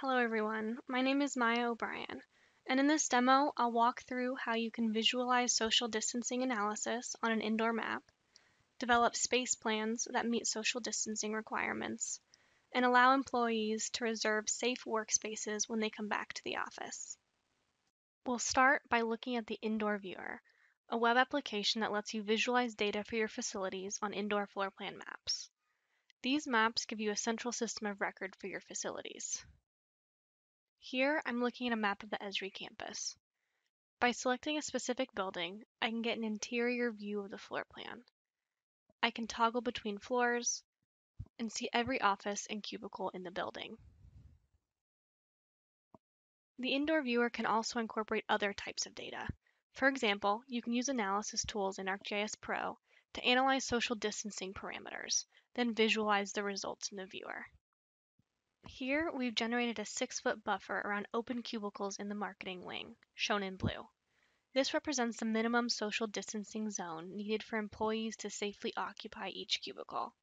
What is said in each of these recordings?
Hello everyone, my name is Maya O'Brien, and in this demo I'll walk through how you can visualize social distancing analysis on an indoor map, develop space plans that meet social distancing requirements, and allow employees to reserve safe workspaces when they come back to the office. We'll start by looking at the Indoor Viewer, a web application that lets you visualize data for your facilities on indoor floor plan maps. These maps give you a central system of record for your facilities. Here, I'm looking at a map of the Esri campus. By selecting a specific building, I can get an interior view of the floor plan. I can toggle between floors and see every office and cubicle in the building. The indoor viewer can also incorporate other types of data. For example, you can use analysis tools in ArcGIS Pro to analyze social distancing parameters, then visualize the results in the viewer. Here, we've generated a 6-foot buffer around open cubicles in the marketing wing, shown in blue. This represents the minimum social distancing zone needed for employees to safely occupy each cubicle.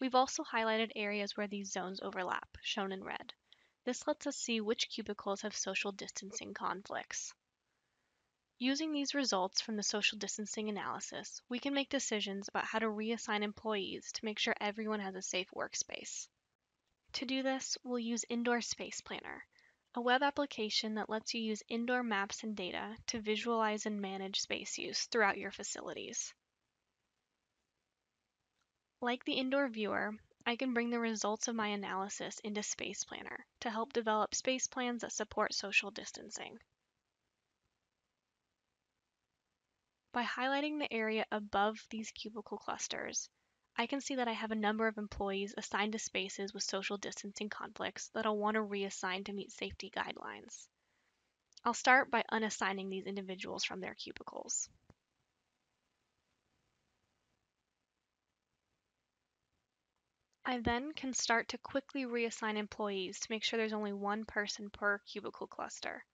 We've also highlighted areas where these zones overlap, shown in red. This lets us see which cubicles have social distancing conflicts. Using these results from the social distancing analysis, we can make decisions about how to reassign employees to make sure everyone has a safe workspace. To do this, we'll use Indoor Space Planner, a web application that lets you use indoor maps and data to visualize and manage space use throughout your facilities. Like the indoor viewer, I can bring the results of my analysis into Space Planner to help develop space plans that support social distancing. By highlighting the area above these cubicle clusters, I can see that I have a number of employees assigned to spaces with social distancing conflicts that I'll want to reassign to meet safety guidelines. I'll start by unassigning these individuals from their cubicles. I then can start to quickly reassign employees to make sure there's only one person per cubicle cluster.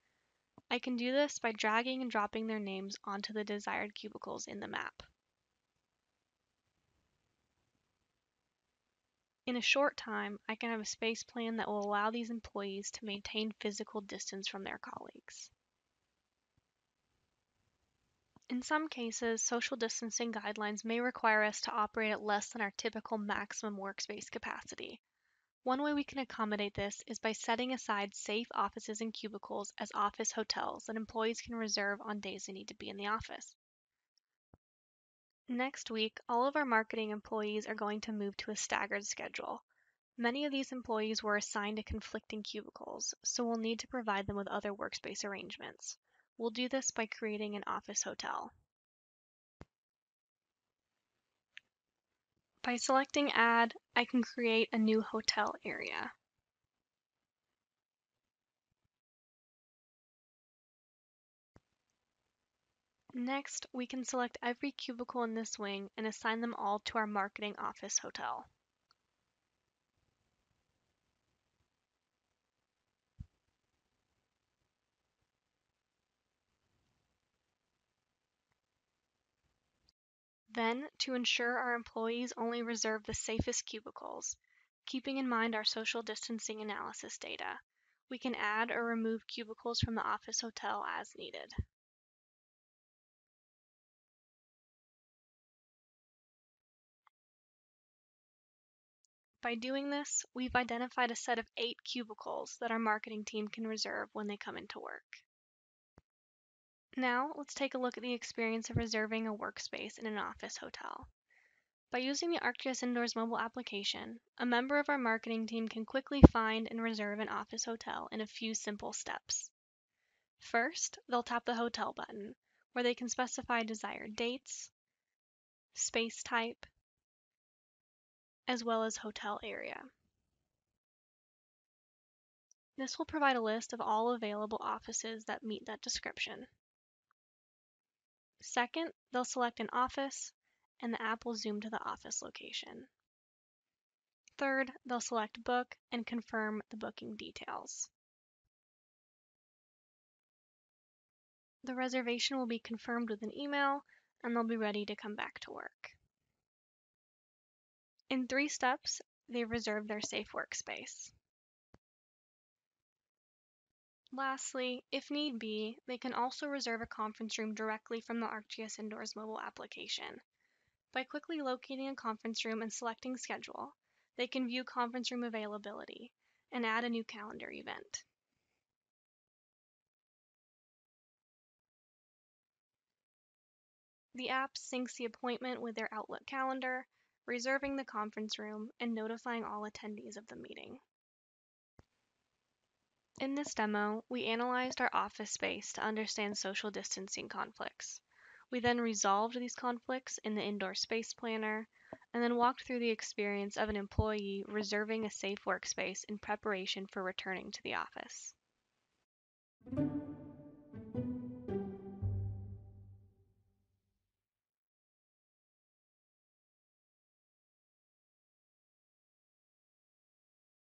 I can do this by dragging and dropping their names onto the desired cubicles in the map. In a short time, I can have a space plan that will allow these employees to maintain physical distance from their colleagues. In some cases, social distancing guidelines may require us to operate at less than our typical maximum workspace capacity. One way we can accommodate this is by setting aside safe offices and cubicles as office hotels that employees can reserve on days they need to be in the office. Next week, all of our marketing employees are going to move to a staggered schedule. Many of these employees were assigned to conflicting cubicles, so we'll need to provide them with other workspace arrangements. We'll do this by creating an office hotel. By selecting Add, I can create a new hotel area. Next, we can select every cubicle in this wing and assign them all to our marketing office hotel. Then, to ensure our employees only reserve the safest cubicles, keeping in mind our social distancing analysis data, we can add or remove cubicles from the office hotel as needed. By doing this, we've identified a set of eight cubicles that our marketing team can reserve when they come into work. Now, let's take a look at the experience of reserving a workspace in an office hotel. By using the ArcGIS Indoors mobile application, a member of our marketing team can quickly find and reserve an office hotel in a few simple steps. First, they'll tap the Hotel button, where they can specify desired dates, space type, as well as hotel area. This will provide a list of all available offices that meet that description. Second, they'll select an office and the app will zoom to the office location. Third, they'll select book and confirm the booking details. The reservation will be confirmed with an email and they'll be ready to come back to work. In three steps, they reserve their safe workspace. Lastly, if need be, they can also reserve a conference room directly from the ArcGIS Indoors mobile application. By quickly locating a conference room and selecting Schedule, they can view conference room availability and add a new calendar event. The app syncs the appointment with their Outlook calendar, reserving the conference room and notifying all attendees of the meeting. In this demo, we analyzed our office space to understand social distancing conflicts. We then resolved these conflicts in the indoor space planner and then walked through the experience of an employee reserving a safe workspace in preparation for returning to the office.